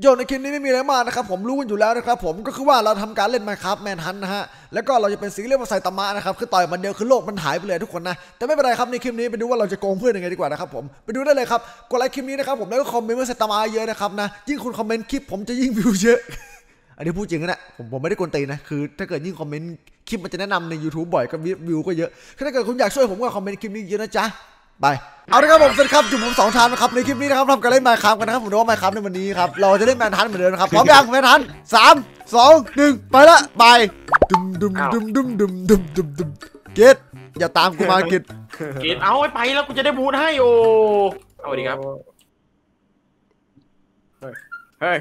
โยนในคลิปนี้ไม่มีอะไรมากนะครับผมรู้กันอยู่แล้วนะครับผมก็คือว่าเราทำการเล่นมาครับแมนฮันนะฮะแล้วก็เราจะเป็นสีเรียกว่าไซตามะนะครับคือต่อยมันเดียวคือโลกมันหายไปเลยทุกคนนะแต่ไม่เป็นไรครับในคลิปนี้ไปดูว่าเราจะโกงเพื่อนยังไงดีกว่านะครับผมไปดูได้เลยครับกดไลค์คลิปนี้นะครับผมแล้วก็คอมเมนต์ว่าไซตามะเยอะนะครับนะยิ่งคุณคอมเมนต์คลิปผมจะยิ่งวิวเยอะอันนี้พูดจริงนะเนี่ยผมผมไม่ได้กวนตีนนะคือถ้าเกิดยิ่งคอมเมนต์คลิปมันจะแนะนำใน YouTube บ่อยก็วิวก็เยอะถ้าเกิดคุณอยากช่วยผมก็คอมเมนต์คลิปนี้เยอะนะจ๊ะ ไปเอาละครับผมสวัสดีครับอยู่ผมสองทานนะครับในคลิปนี้นะครับทำการเล่นไมค์ครับกันนะครับผมรู้ว่าไมค์ครับในวันนี้ครับเราจะเล่นแมนทันเหมือนเดิมนะครับพร้อมยังแมนทันสามสองหนึ่งไปละไปดุมดุมดุมดุมดุมดุมดุมดุมเกตอย่าตามกูมาเกตกินเอาไปไปแล้วกูจะได้บูทให้โอ้เอาดีครับเฮ้ยเฮ้ย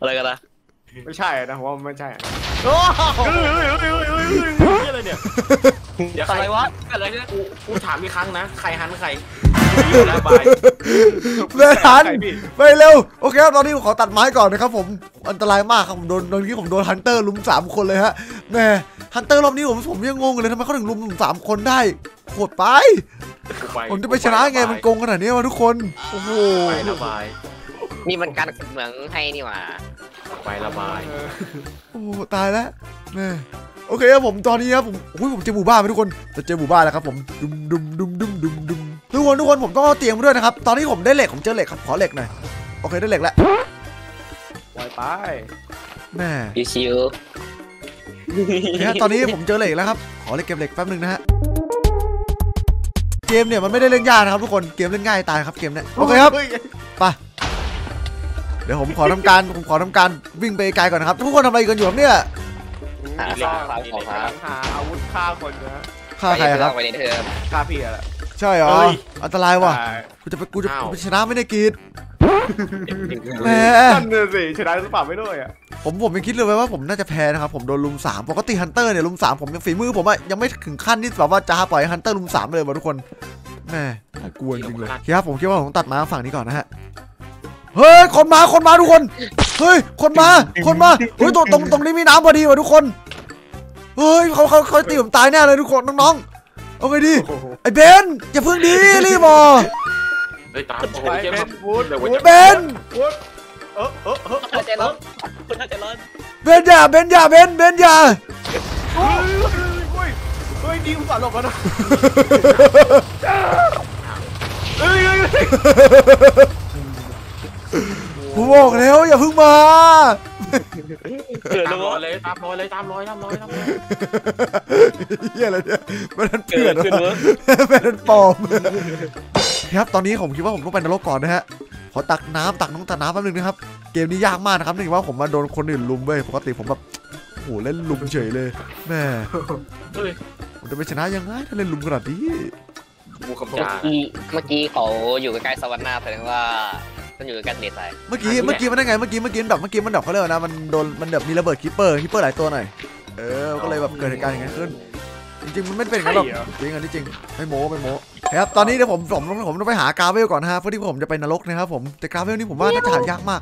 อะไรกันนะ ไม่ใช่นะผมว่ามันไม่ใช่อะโอ้เฮ้ยเฮ้ยเฮ้ยเฮ้ยเฮ้ยเฮ้ยอะไรเนี่ยเดี๋ยวใครอะไรวะเกิดอะไรขึ้นกูกูถามอีกครั้งนะ ใคร hunt ใครแล้วบาย manhunt ใช่พี่ไปเร็ว โอเคครับตอนนี้ผมขอตัดไม้ก่อนนะครับผมอันตรายมากครับผมโดนโดนที่ผมโดน hunter รุมสามคนเลยฮะแหม่ hunter รอบนี้ผมผมยังงงเลยทำไมเขาถึงรุมผมสามคนได้โหดไปผมจะไปชนะไงมันโกงขนาดนี้วะทุกคน โอ้โหไประบายนี่มันการขุดเหมืองให้นี่หว่า ไประบายเออโอ้โหตายแล้วแม่โอเคครับผมตอนนี้ครับผมโอ้ยผมเจอหมู่บ้านไปทุกคนจะเจอหมู่บ้านแล้วครับผมดุมดุมดุมดุมดุมดุมทุกคนทุกคนผมต้องเอาเตียงมาด้วยนะครับตอนนี้ผมได้เหล็กผมเจอเหล็กครับขอเหล็กหน่อยโอเคได้เหล็กแล้วปล่อยไปแม่ชิวโอเคฮะตอนนี้ผมเจอเหล็กแล้วครับ ขอเหล็กเก็บเหล็กแป๊บหนึงนะฮะ เกมเนี่ยมันไม่ได้เล่นยากนะครับทุกคน เกมเล่นง่ายตายครับเกมเนี้ยโอเคครับฮ้ย เดี๋ยวผมขอทำการผมขอทำการวิ่งไปไกลก่อนนะครับ ทุกคนทำอะไรกันอยู่ครับเนี่ยหาสร้างความของคกำรัลับงหาอาวุธฆ่าคนนะฆ่าใครอะครับ ไปในเธอฆ่าพี่อะแหละใช่เหรอ อันตรายว่ะใช่กูจะไปกูจะกูจะชนะไม่ได้กรีดแหมนั่นเลยสิชนะหรือเปล่าไม่ด้วยอะผมผมยังคิดเลยว่าผมน่าจะแพ้นะครับ ผมโดนรุมสามปกติ hunter เนี่ยรุมสามผมยังฝีมือผมอะยังไม่ถึงขั้นที่แบบว่าจะปล่อย hunter รุมสามเลยว่ะทุกคนแหม่น่ากลัวจริงๆเลยครับผมคิดว่าผมตัดมาฝั่งนี้ก่อนนะฮะ เฮ้ยคนมาคนมาทุกคน เฮ้ยคนมาคนมาเฮ้ยตรงตรงตรงนี้มีน้ำพอดีว่ะทุกคน เฮ้ยเขาเขาเขาตีผมตายแน่เลยทุกคนน้องๆเอาไงดีโอ้โหไอ้เบนอย่าเพิ่งดีรีบอะเฮ้ยตามโอ้โหไปเกมเป็นวูดเดี๋ยววูกูดจะเบนวูดเออเออเออคุณใจร้อนคุณใจร้อนเบนอย่าเบนอย่าเบนเบนอย่าเฮ้ยเฮ้ยเฮ้ยดีกูสารหลบแล้วนะเฮ้ย เฮ้ยเฮ้ยผมบอกแล้วอย่าเพิ่งมา เกิดตาแล้มวรอยเลยตามรอยเลยตามรอยตามรอยตามรอยเฮียอะไรเนี่ยมันนั่นเกิเพื่อดนขึ้นวะวะเป็นนั่นปลอมครับตอนนี้ผมคิดว่าผมต้องไปนรกก่อนนะฮะขอตักน้ำตักน้องตักน้ำแป๊บนึงนะครับ เกมนี้ยากมากนะครับเนื่องจากว่าผมมาโดนคนอื่นลุมเว้ยปกติผมแบบโอ้โหเล่นรุมเฉยเลยแม่เฮ้ยผมจะไปชนะยังไงถ้าเล่นรุมขนาดนี้ กูคำเมื่จาอกี้เมื่อกี้เขาอยู่ใกล้ๆ savanna แสดงว่า ต้องอยู่ใกล้ๆ desert เมื่อกี้เมื่อกี้มันได้ไงเมื่อกี้เมื่อกี้มันแบบเมื่อกี้มันแบบเขาเรียกว่านะมันโดนมันแบบมีระเบิด creeper creeper หลายตัวหน่อยเออก็เลยแบบเกิดเหตุการณ์อย่างนั้นขึ้น จริงๆมันไม่เป็นอย่างนั้นหรอกจริงอันนี้จริงไม่โม้ไม่โม้ครับตอนนี้เดี๋ยวผมผมผมผมต้องไปหา gravel ก่อนนะฮะเพื่อที่ผมจะไปนรกนะครับผมแต่ gravel นี่ผมว่าน่าจะหายากมาก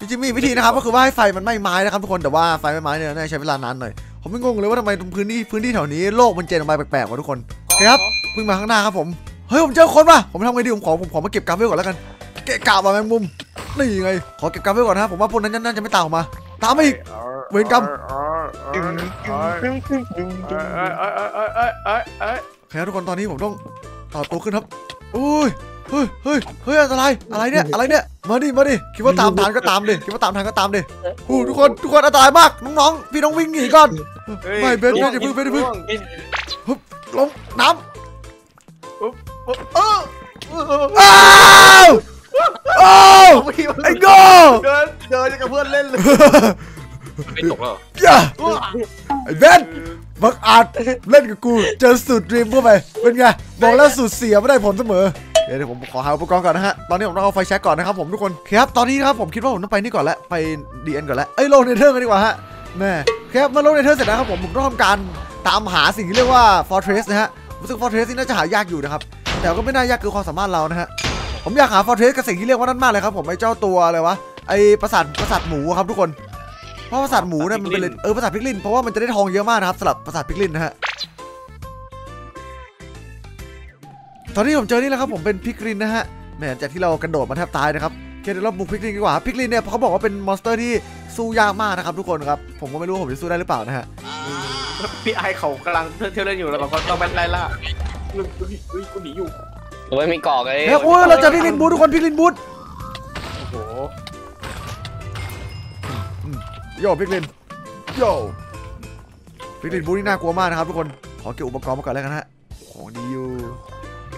จริงๆมีวิธีนะครับก็คือว่าให้ไฟมันไหม้ไม้นะครับทุกคนแต่ว่าไฟไหม้ไม้เนี่ยน่าจะใช้เวลานานหน่อยผมไม่งงเลยว่าทำไมตรงพื้นที่พื้นที่แถวนี้โลกมันเจนออกมาแปลกๆวะทุกคนโอเคครับวิ่งมาข้างหน้าครับผมเฮ้ยผมเจอคนว่ะผมทำไงดีผมขอผมขอมาเก็บกราเวลก่อนแล้วกัน เกะกะว่ะแมงมุม นี่ไง ขอเก็บกรรมไว้ก่อนนะผมว่าพวกนั้นน่าจะไม่ตามออกมา ตามอีก เวรกรรมแค่ทุกคนตอนนี้ผมต้องเอาตัวขึ้นครับอุ้ยเฮ้ยเฮ้ยเฮ้ยอันตรายอะไรเนี่ย อะไรเนี่ย มาดิ มาดิ คิดว่าตามทางก็ตามดิ คิดว่าตามทางก็ตามดิโอ้ทุกคน ทุกคนอันตรายมาก น้องๆ พี่ต้องวิ่งหนีก่อน ไม่เบนไม่ได้พึ่งไม่ได้พึ่งลงน้ำเอออ้าว อ้าวไอ้โง่เดินเดินกับเพื่อนเล่นเลยไม่ตกแล้วอย่าไอ้เบนบังอาจเล่นกับกู เจอสูตร Dream เข้าไป เป็นไง บอกแล้วสูตรเสียไม่ได้ผลเสมอเดี๋ยวเดี๋ยวผมขอหาอุปกรณ์ก่อนนะฮะ ตอนนี้ผมต้องเอาไฟแช็กก่อนนะครับผมทุกคน ครับ ตอนนี้นะครับผมคิดว่าผมต้องไปนี่ก่อนแล้วไป The End ก่อนแล้วเอ้ยโลก Nether กันดีกว่าฮะแม่ครับเมื่อโลก Nether เสร็จแล้วครับผมผมต้องทำการตามหาสิ่งที่เรียกว่า Fortress นะฮะ รู้สึก Fortress นี่น่าจะหายากอยู่นะครับ แต่ก็ไม่น่ายากเกินความสามารถเรานะฮะ ผมอยากหา Fortress กับสิ่งที่เรียกว่านั่นมากเลยครับผมไอ้เจ้าตัวอะไรวะไอ้ปราสาทปราสาทหมูอะครับทุกคน เพราะปราสาทหมูเนี่ยมันเป็นเออปราสาท Piglin เพราะว่ามันจะได้ทองเยอะมากนะครับสำหรับปราสาท Piglin นะฮะตอนนี้ผมเจอนี่แล้วครับผมเป็น Piglin นะฮะแหมจากที่เรากระโดดมาแทบตายนะครับโอเคเดี๋ยวเราบุก Piglin ดีกว่า Piglin เนี่ยเขาบอกว่าเป็น monster ที่สู้ยากมากนะครับทุกคนครับผมก็ไม่รู้ว่าผมจะสู้ได้หรือเปล่านะฮะพี่ไอเขากำลังเที่ยวเล่นอยู่แล้วเราก็ต้องไปไล่ล่าเฮ้ยเฮ้ยเฮ้ยกูหนีอยู่ โอ้ยมีกรอกเลยเฮ้ยโอ้ยเราเจอ Piglin Brute ทุกคน Piglin Bruteโอ้โหโย Piglin โย Piglin Brute นี่น่ากลัวมากนะครับทุกคนขอเก็บอุปกรณ์มาก่อนแล้วกันฮะของดีอยู่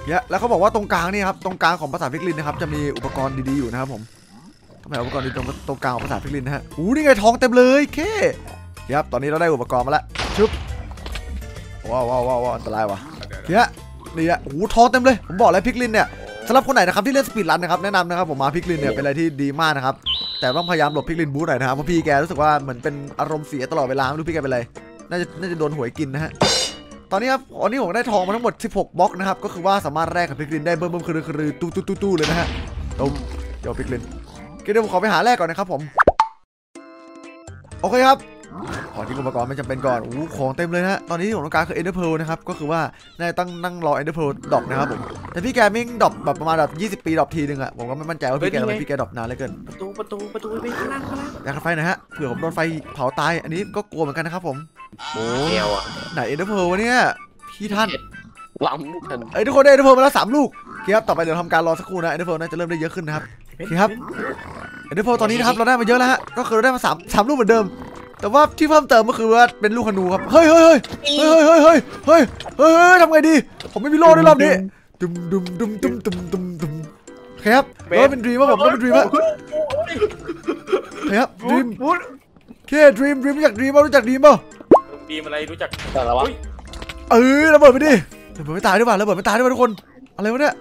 เยอะแล้วเขาบอกว่าตรงกลางนี่ครับตรงกลางของปราสาท Piglin นะครับจะมีอุปกรณ์ดีๆอยู่นะครับผมทำไมอุปกรณ์ดีตรงตรงกลางของปราสาท Piglin นะฮะอู้นี่ไงทองเต็มเลยเคครับตอนนี้เราได้อุปกรณ์มาแล้วชุบว้าวว้าวว้าวว้าวอันตรายว่ะเฮีย นี่อะโอ้โหทองเต็มเลย ผมบอกแล้ว Piglin เนี่ยสำหรับคนไหนนะครับที่เล่น speedrun นะครับแนะนำนะครับผมมา Piglin เนี่ยเป็นอะไรที่ดีมากนะครับแต่ต้องพยายามหลบ Piglin Brute หน่อยนะครับเพราะพี่แกรู้สึกว่าเหมือนเป็นอารมณ์เสียตลอดเวลาไม่รู้พี่แกเป็นอะไรน่าจะน่าจะโดนหวยกินนะฮะตอนนี้ครับตอนนี้ผมได้ทองมาทั้งหมด 16 บล็อกนะครับก็คือว่าสามารถแลกกับ Piglin ได้เบิ่มเบิ่มคือคือตู้ตู้ตู้ตู้เลยนะฮะตุ้มเดี๋ยว Piglin โอเคเดี๋ยวผมขอไปหาแลกก่อนนะครับผมโอเคครับขอ ทิ้งอุปกรณ์ไม่จำเป็นก่อนโอ้โหของเต็มเลยนะฮะตอนนี้ที่ผมต้องการคือ Ender Pearl นะครับ ก็คือว่าน่าจะต้องนั่งรอ Ender Pearl drop นะครับผม แต่พี่แกมิ่ง drop แบบประมาณแบบ20 ปี drop ทีนึงอะผมก็ไม่มั่นใจว่าพี่แกทำไมพี่แก drop นานเหลือเกิน ประตูประตูประตูไปข้างล่างข้างล่างอยากกันไฟหนะฮะ เผื่อผมโดนไฟเผาตาย อันนี้ก็กลัวเหมือนกันนะครับผม โอ้เดียวอะไหน Ender Pearl วะเนี่ย พี่ท่านล้ำกันเอ้ยทุกคนได้ Ender Pearl มาแล้วสามลูกโอเคครับต่อไปเดี๋ยวทำการรอสักครู่นะ Ender Pearl น่าจะเริ่มได้เยอะขึ้นนะครับโอเคครับ Ender Pearl ตอนนี้นะครับเราได้มาเยอะแล้วฮะ ก็คือเราได้มาสามสามลูกเหมือนเดิม แต่ว่าที่เพิ่มเติมก็คือว่าเป็นลูกธนูครับเฮ้ยเฮ้ยเฮ้ยเฮ้ยเฮ้ยเฮ้ยเฮ้ยเฮ้ยเฮ้ยทำไงดี ผมไม่มีโล่ด้วยรอบนี้ดุมดุมดุมดุมดุมดุมดุมโอเคครับเราเป็น Dream ว่าผมต้องเป็น Dream อะโอเคครับ Dream บูดโอเค Dream Dream รู้จัก Dream ป่ะรู้จัก Dream ป่ะ Dream อะไรรู้จักแต่ละวะเออระเบิดไปดิระเบิดไม่ตายด้วยป่ะระเบิดไม่ตายด้วยป่ะทุกคน อะไรวะเนี่ย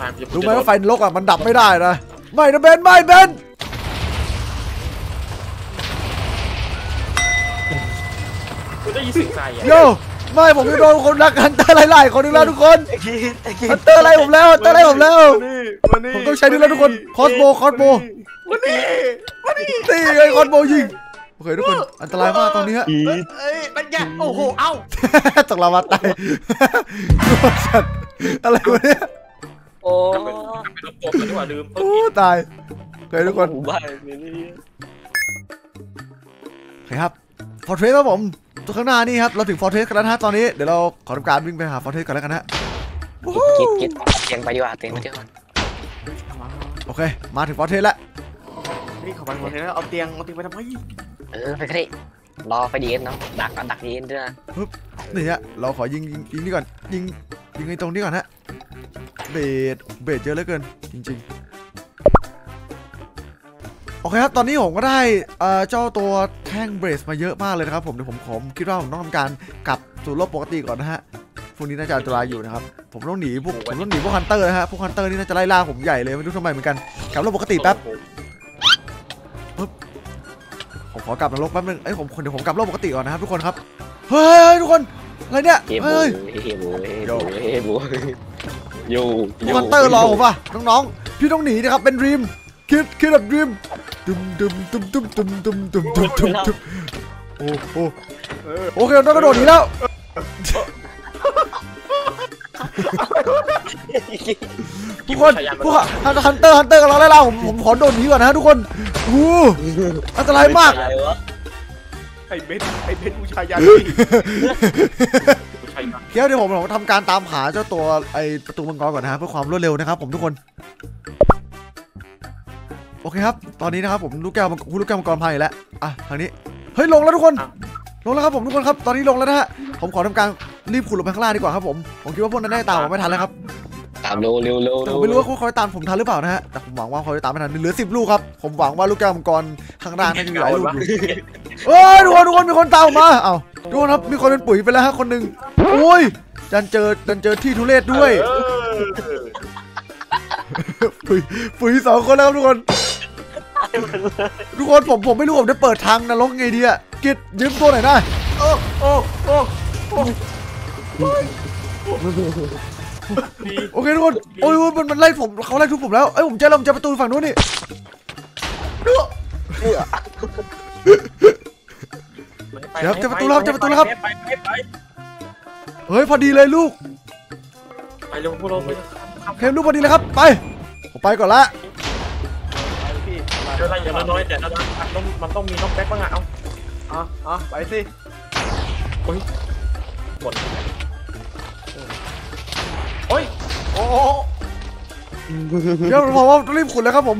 ตามจะรู้ไหมว่าไฟนรกอะมันดับไม่ได้นะไม่นะเบนไม่เบน ได้ยินเสียงใจอะโย่ไม่ผมจะโดนคนรักฮันเตอร์ไล่ๆคนหนึงแล้วทุกคนฮันเตอร์ไล่ผมแล้วฮันเตอร์ไล่ผมแล้ววันนี้ผมต้องใช้นี่แล้วทุกคนคอสโบคอสโบวันนี้วันนี้ตีไอ้คอสโบยิงโอเคทุกคนอันตรายมากตอนนี้ฮะเอ้ยมันแย่โอ้โหเอ้าตกลาวาตายสัตว์อะไรวะเนี่ยโอ้กลับไปลบตัวกันดีกว่าลืมโอ้ตายโอเคทุกคนหมู่บ้านนี่นี่โอเคครับ Fortress ครับผม ตัวข้างหน้านี่ครับเราถึง Fortress กันแล้วนะฮะตอนนี้เดี๋ยวเราขอทำการวิ่งไปหา Fortress กันแล้วกันนะฮะกิดกิดเตียงไปดีกว่าเตียงไปดีกว่าโอเค มาถึง Fortress แล้วนี่ขอไปหมดเลยแล้วเอาเตียงเอาเตียงไปทำไมเออไปก็ได้รอไป The End เนาะดักก็ดัก The End ด้วยนะนี่ฮะเราขอยิงยิงยิงนี่ก่อนยิงยิงไอ้ตรงนี้ก่อนฮะ Blaze Blaze เยอะเหลือเกินจริงๆ โอเคครับ ตอนนี้ผมก็ได้เอ่อเจ้าตัวแท่ง Blaze มาเยอะมากเลยนะครับผมเดี๋ยวผมผมคิดว่าผมต้องทำการกลับสู่โลกปกติก่อนนะฮะพวกนี้น่าจะอันตรายอยู่นะครับ ผมต้องหนีพวกผมต้องหนีพวก hunter นะฮะพวก hunter นี่น่าจะไล่ล่าผมใหญ่เลยไม่รู้ทำไมเหมือนกันกลับโลกปกติแป๊บผมขอกลับนรกแป๊บนึงเอ้ยผมเดี๋ยวผมกลับโลกปกติก่อนนะครับทุกคนครับเฮ้ยทุกคนอะไรเนี่ยเฮบูเฮ้ยเฮบูเฮบูเฮบูยูพวกฮันเตอร์รอผมป่ะน้องๆพี่ต้องหนีนะครับเป็นดรีมคิดคิดแบบดรีม ดุมดุมดุมดุมดุมดุมดุมดุมดุมดุมโอ้โหโอเคเราต้องกระโดดหนีแล้วทุกคนพวกhunter hunter กำลังไล่ล่าผมผมขอโดดหนีก่อนนะฮะทุกคนโอ้โหอันตรายมากไอ้เบนไอ้เบนบูชายัญพี่บูชายัญเดี๋ยวเดี๋ยวผมผมทำการตามหาเจ้าตัวไอประตูมังกรก่อนนะฮะเพื่อความรวดเร็วนะครับผมทุกคน โอเคครับ ตอนนี้นะครับผมลูกแก้วมังลูกแก้วมังกรพายอีกแล้วอะทางนี้ เฮ้ยลงแล้วทุกคน ลงแล้วครับผมทุกคนครับ ตอนนี้ลงแล้วนะฮะ ผมขอทำการรีบขุดลงไปข้างล่างดีกว่าครับผม ผมคิดว่าพวกนั้นได้ตามผมไม่ทันแล้วครับ ตามเร็วเร็วเร็วแต่ผมไม่รู้ว่าเขาจะตามผมทันหรือเปล่านะฮะ แต่ผมหวังว่าเขาจะตามไม่ทันเหลือสิบลูกครับ ผมหวังว่าลูกแก้วมังกรข้างล่างน่าจะมีหลายลูกอยู่เอ้ยทุกคนทุกคนมีคนตามผมมา เอ้าทุกคนครับมีคนเป็นปุ๋ยไปแล้วฮะคนหนึ่งโอ้ยดันเจอดันเจอที่ทุเรศด้วยเออปุ๋ยปุ๋ยสองคนแล้วค รับทุกคนทุกคนผมผมไม่รู้ผมจะเปิดทางนรกไงดีอะกิดยืมตัวหน่อยได้โอ้โอ้โอ้โอ้ดีโอเคทุกคนโอ้ยโอ้ยมันมันไล่ผมเขาไล่ทุบผมแล้วเอ้ยผมเจอแล้วผมเจอประตูฝั่งนู้นนี่ไปไปไปเฮ้ยพอดีเลยลูกไปเร็วพวกเราไปเคมลูกพอดีเลยครับไปผมไปก่อนละ เดี๋ยวอะไรอย่างน้อยๆแต่ละมันต้องมันต้องมี knockback บ้างอะเอาอ๋ออ๋อไปสิหมดโอ้ยโอ้โหเดี๋ยวผมว่าต้องรีบขุดแล้วครับผม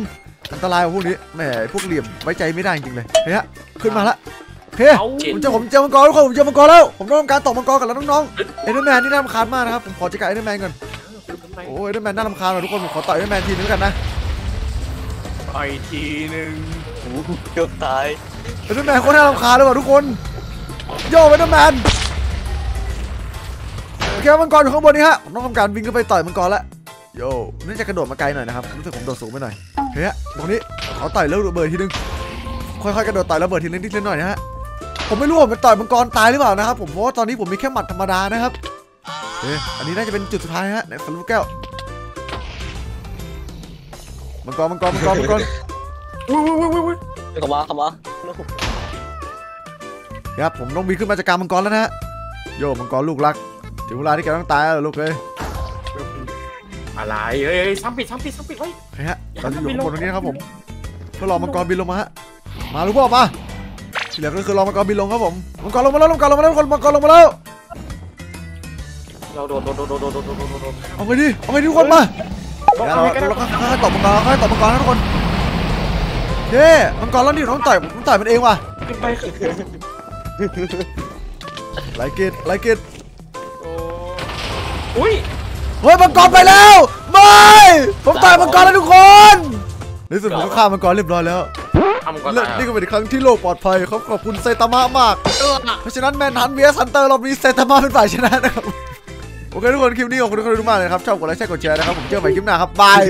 อันตรายกว่าพวกนี้แหมพวกเหลี่ยมไว้ใจไม่ได้จริงๆเลยเฮ้ยฮะขึ้นมาละเฮ้ยเอาผมเจอผมเจอมังกรทุกคนผมเจอมังกรแล้วผมต้องทำการตบมังกรกันแล้วน้องๆ Enderman นี่น่ารำคาญมากนะครับผมขอจัดการ Enderman ก่อนโอ้ Enderman น่ารำคาญว่ะทุกคนผมขอต่อย Enderman ทีนึงกันนะ ไปทีหนึ่งเกือบตาย Enderman โคตรน่ารำคาญเลยว่ะทุกคนโย่ Enderman โอเคมังกรอยู่ข้างบนนี่ฮะผมต้องทำการวิ่งขึ้นไปต่อยมังกรแล้วโย่น่าจะกระโดดมาไกลหน่อยนะครับรู้สึกผมโดดสูงไปหน่อยเฮ้ยตรงนี้ขอต่อยแล้วระเบิดทีนึงค่อยๆกระโดดต่อยระเบิดทีนึงนิดๆหน่อยๆนะฮะผมไม่รู้ว่าผมจะต่อยมังกรตายหรือเปล่านะครับผมเพราะว่าตอนนี้ผมมีแค่หมัดธรรมดานะครับเอ๊ะอันนี้น่าจะเป็นจุดสุดท้ายฮะในสรุปแก้ว มังกรมังกรมังกรมังกรอุ้ยวุ้ยวุ้ยอุ้ยเข้ามาเข้ามาครับผมต้องบินขึ้นมาจากกลางมังกรแล้วนะฮะโยมังกรลูกรัก ถึงเวลาที่แกต้องตายแล้วลูกเอ้ยอะไรเฮ้ยซ้ำปิดซ้ำปิดซ้ำปิดเฮ้ยใครฮะตอนนี้อยู่ข้างบนตรงนี้นะครับผมเพื่อรอมังกรบินลงมาฮะมาลูกพ่อมาเหลือก็คือรอมังกรบินลงครับผมมังกรลงมาแล้วมังกรลงมาแล้วคนมังกรลงมาแล้วเราโดดโดดโดดโดดโดดโดดเอาไปดิเอาไปดิทุกคนมา เดี๋ยวเราเราค่อยๆตบมังกรค่อยๆตบมังกรนะทุกคนเฮ้มังกรแล้วนี่ต้องต่อยต้องต่อยมันเองว่ะขึ้นไปไลเกตไลเกตอุ้ยเฮ้ยมังกรไปแล้วไม่ผมต่อยมังกรแล้วทุกคนในที่สุดผมก็ฆ่ามังกรเรียบร้อยแล้วทำก่อนและนี่ก็เป็นอีกครั้งที่โลกปลอดภัยเขาขอบคุณไซตามะมากเพราะฉะนั้นแมนฮันเวียซันเตอร์รอบนี้ไซตามะเป็นฝ่ายชนะนะครับ โอเคทุกคนคลิปนี้ขอบคุณทุกคนมากเลยครับชอบกดไลค์แชร์กดแชร์นะครับผมเจอกันใหม่คลิปหน้าครับบาย